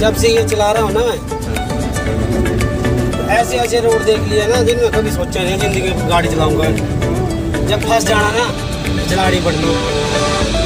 जब से ये चला रहा हूँ ना मैं, ऐसे ऐसे रोड देख लिए ना जिनमें कभी सोचा नहीं ज़िंदगी में गाड़ी चलाऊँगा। जब फंस जाना ना चलाड़ी पड़नी